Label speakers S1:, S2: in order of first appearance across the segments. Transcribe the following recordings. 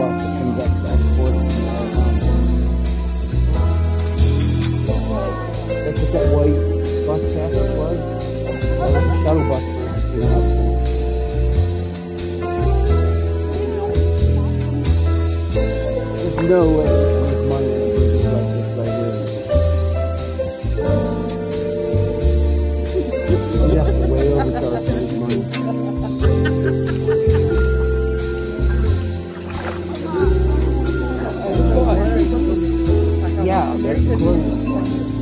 S1: box and things like that. 这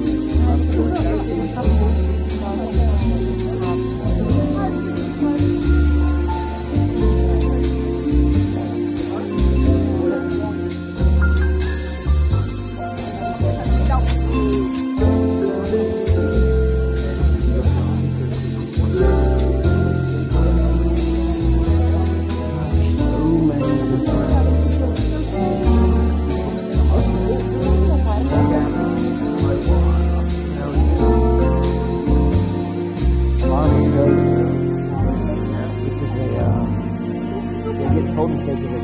S1: total taking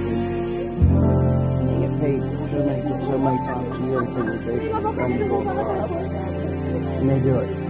S1: And they get paid so many, so many times a year to take vacation. And they do it.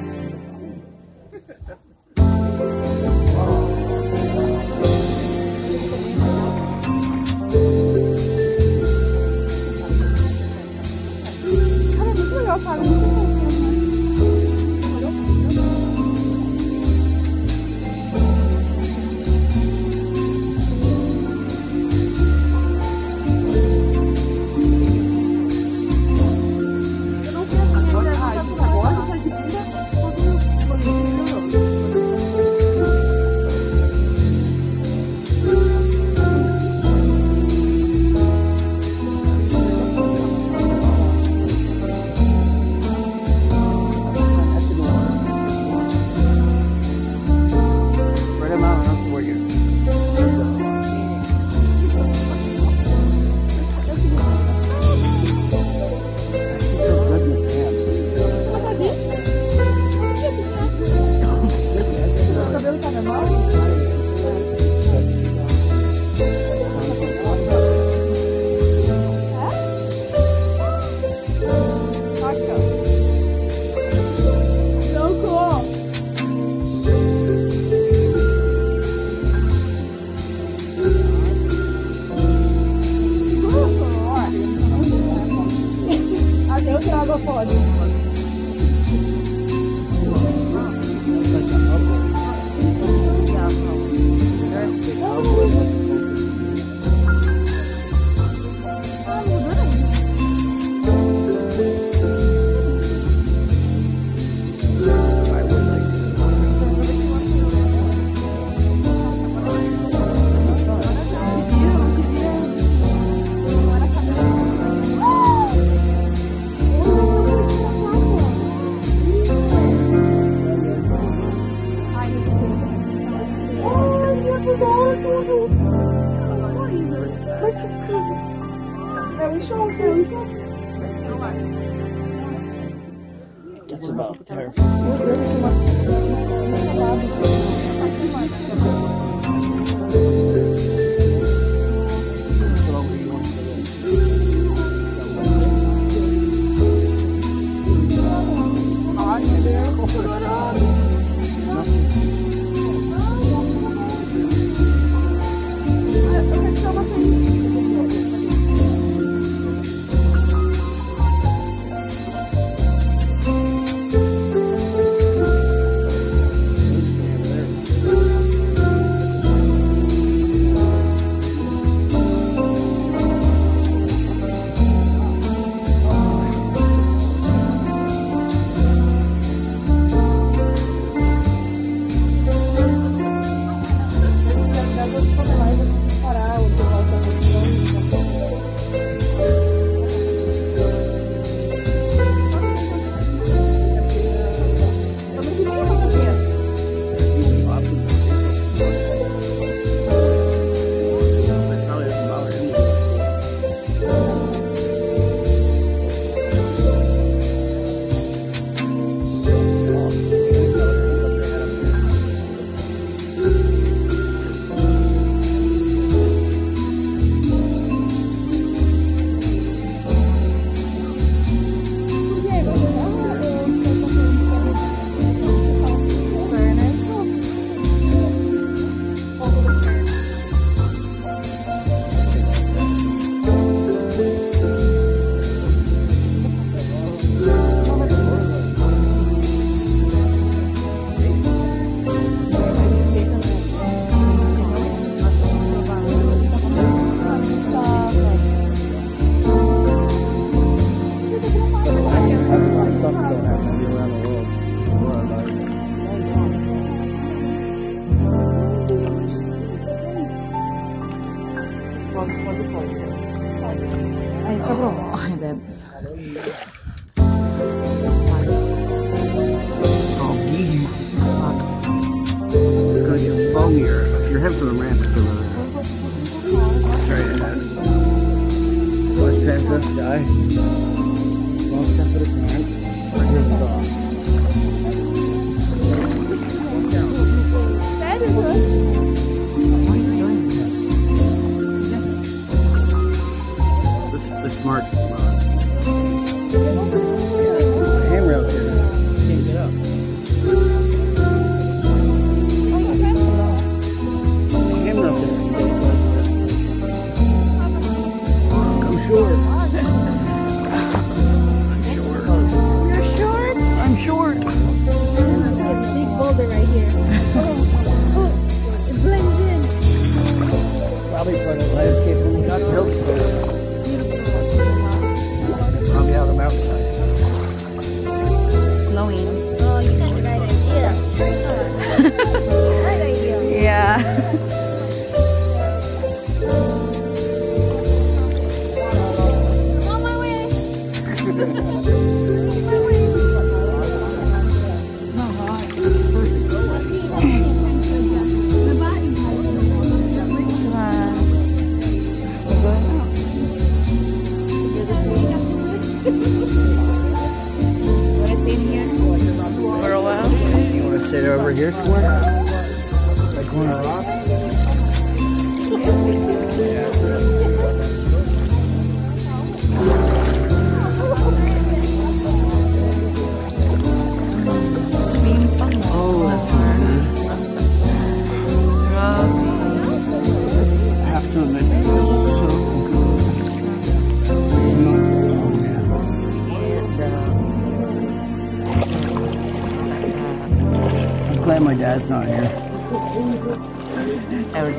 S1: Glad my dad's not here.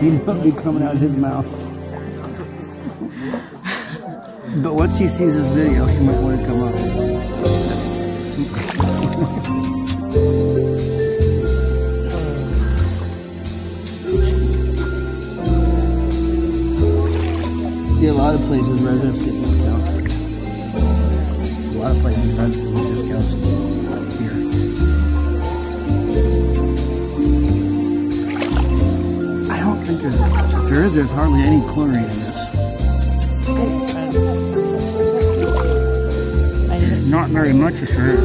S1: He'd not be coming out of his mouth. But once he sees this video, he might want to come up. See, a lot of places residents get discounts. A lot of places There's, if there is, there's hardly any chlorine in this. Not very much, there is.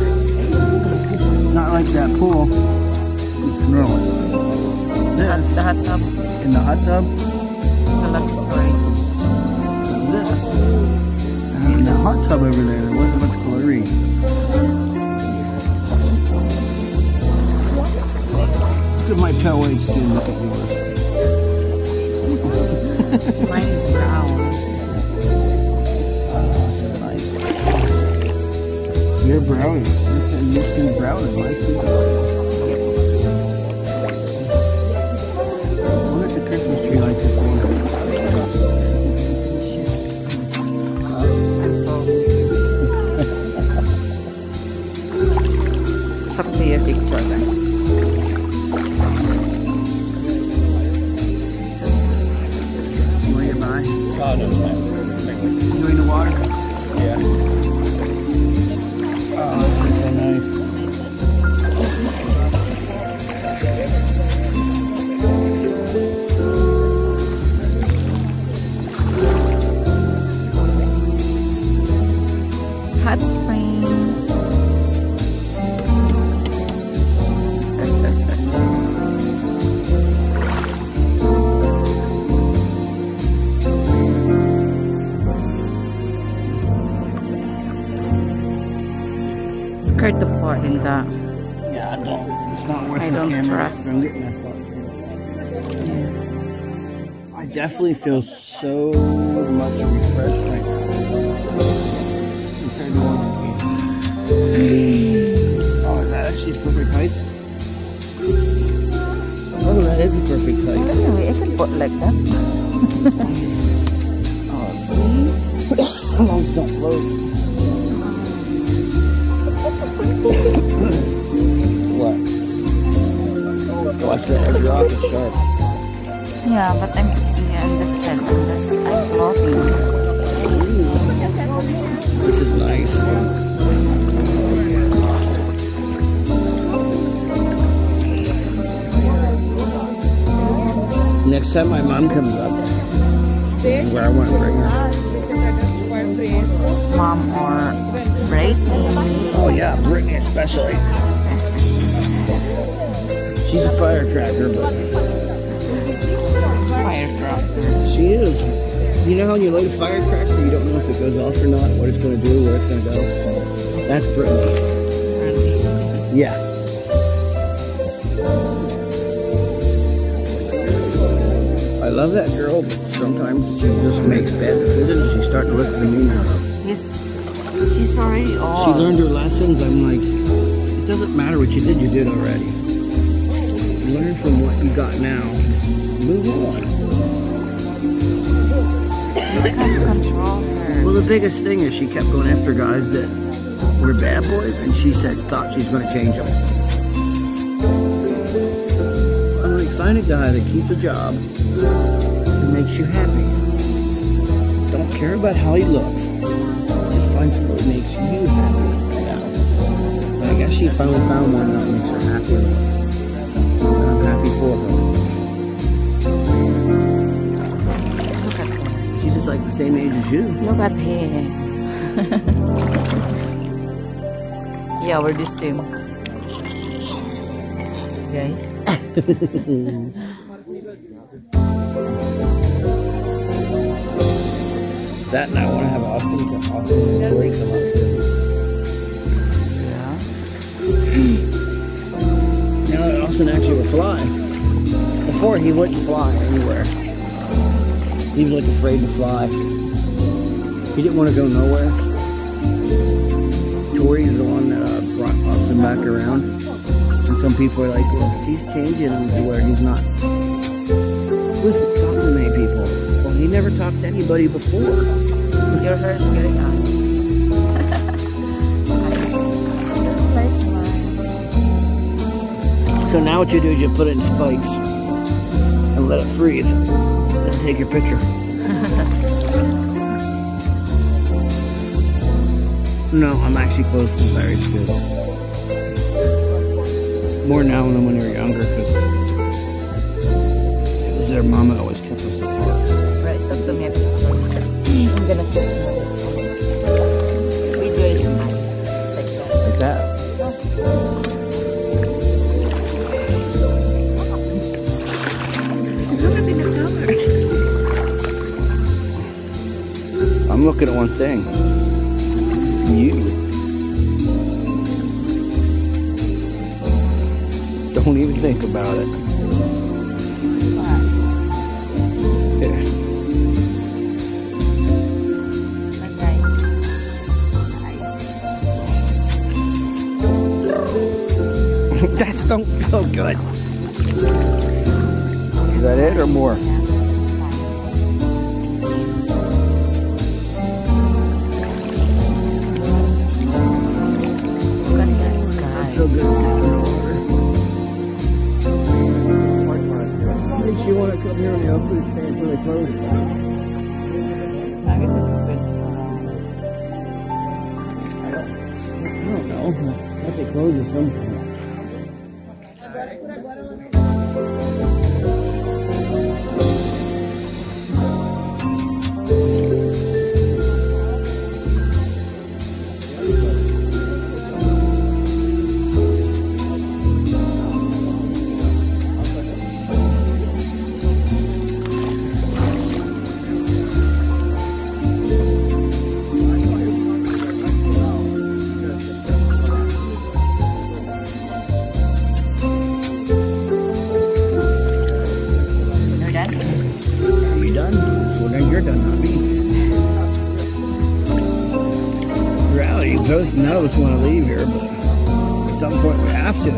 S1: Not like that pool. You smell it. This,
S2: the hot tub,
S1: in the hot tub,
S2: it's a lot of chlorine.
S1: this. And in the hot tub over there, there wasn't much chlorine. Look at my white skin, look at yours.
S2: Mine is brown.
S1: You're brownie. Your skin- Your skin's
S2: pour in the
S1: Yeah, I don't. It's not worth
S2: I
S1: the
S2: don't
S1: camera.
S2: trust.
S1: It's gonna get messed up. I definitely feel so much refreshed right now. Compared to when I. Oh, is that actually perfect height? Oh, that is a perfect height.
S2: Anyway, I can put like that. oh, see?
S1: How long don't float? That edge rock, it's sharp.
S2: Yeah, but I'm yeah, understand. Just I'm floating.
S1: This is nice. Next time my mom comes up, this where I want to bring her.
S2: Mom or Brady.
S1: Oh yeah, Brittany especially. She's a firecracker, but
S2: Firecracker.
S1: she is. You know how when you light a firecracker, you don't know if it goes off or not, what it's going to do, where it's going to go? That's Brittany. Yeah. I love that girl, but sometimes she just makes bad decisions. She's starting to listen to me now.
S2: Yes. She's already
S1: off.
S2: She
S1: learned her lessons. I'm like, it doesn't matter what you did, you did already. Learn from what you got now. Move on. Well, the biggest thing is she kept going after guys that were bad boys, and she said thought she's going to change them. I'm like, find a guy that keeps a job and makes you happy. Don't care about how he looks. Just find someone that makes you happy. Yeah. I guess she finally found one that makes her happy. And I'm happy for her.
S2: Look at him.
S1: She's just like the same age as you.
S2: Look at him. yeah, we're the same. Okay.
S1: That and I want to have Austin, Austin and Corey come up too. Austin actually will fly. Before he wouldn't fly anywhere. He was like afraid to fly. He didn't want to go nowhere. Tori's the one that uh, brought Austin back around. And some people are like, well, she's changing him to where he's not. Who's talk to many people. Well, he never talked to anybody before.
S2: Is very
S1: So now what you do is you put it in spikes and let it freeze. and take your picture. no, I'm actually close to Larry's good. More now than when we were younger because it was their mama always kept us apart.
S2: Right, to me a. I'm gonna sit
S1: looking at one thing. You. Don't even think about it. That's don't feel good. Is that it or more? Here on the open stand until they close.
S2: I guess this is good.
S1: I don't know. I think they close both none of us want to leave here, but at some point we have to.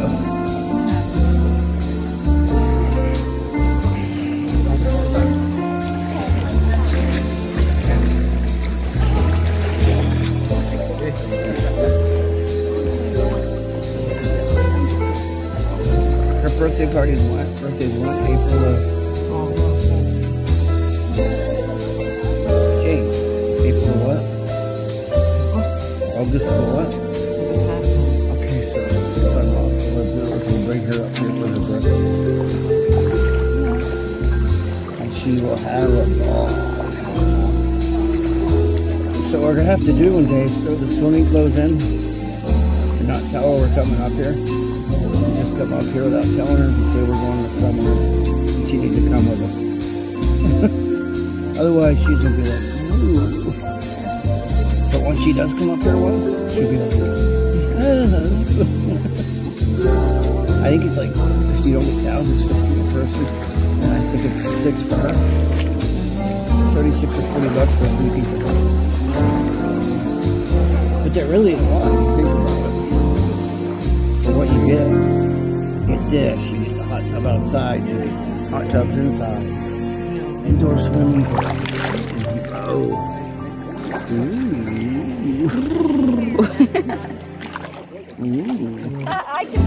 S1: Her birthday what? Birthday's what? Okay, so let's bring her up here for the breakfast. And she will have a ball. So we're going to have to do one day is throw the swimming clothes in and not tell her we're coming up here. Just come up here without telling her say we're going to come with She needs to come with us. Otherwise, she's going to be like. When she does come up here us, she'll be like, yes. I think it's like get cows, it's fifty a person, and I think it's six for her. Thirty-six or forty bucks for three people. But that really is a lot if you think about it. For what you get, you get this, you get the hot tub outside, you get hot tubs inside, indoor swimming pool. Oh. Ooh. Ooh.
S2: I can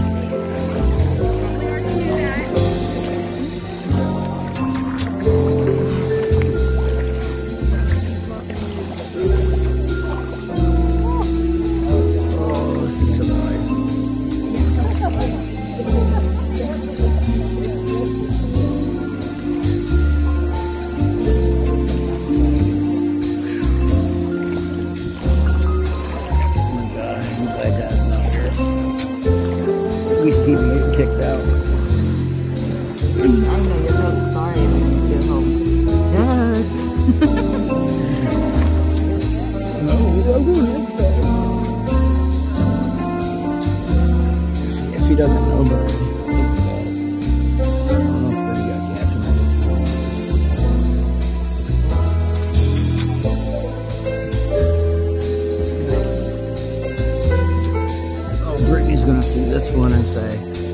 S1: Brittany's gonna see this one and say,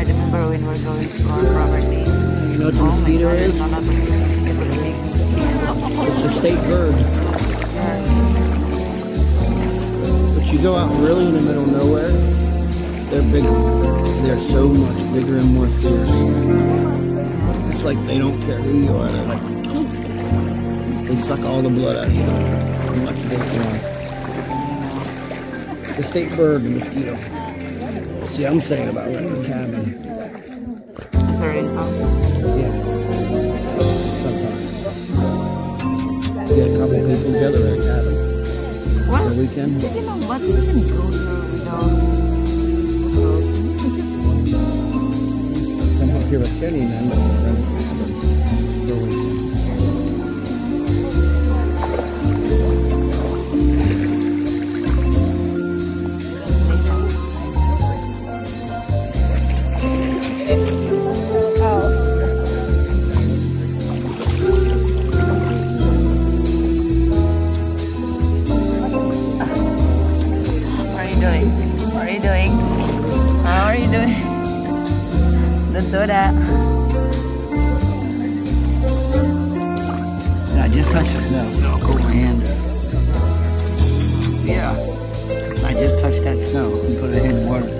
S1: I
S2: remember when we were going to our property.
S1: You know what the
S2: Oh
S1: mosquito is?
S2: it's it's a.
S1: It's a state bird. But you go out really in the middle of nowhere, they're bigger. They're so much bigger and more fierce. It's like they don't care who you are. They're like, they suck all the blood out of you. Much can. The state bird, the mosquito. See, I'm saying about renting um, a cabin.
S2: It's a rental.
S1: Yeah. Sometimes. Get a couple people together at a cabin
S2: What?
S1: the weekend.
S2: You know what? We can go there without.
S1: Come up here with Kenny and then
S2: I just touched the snow, so my hand.
S1: Yeah, I just touched that snow and put it in water.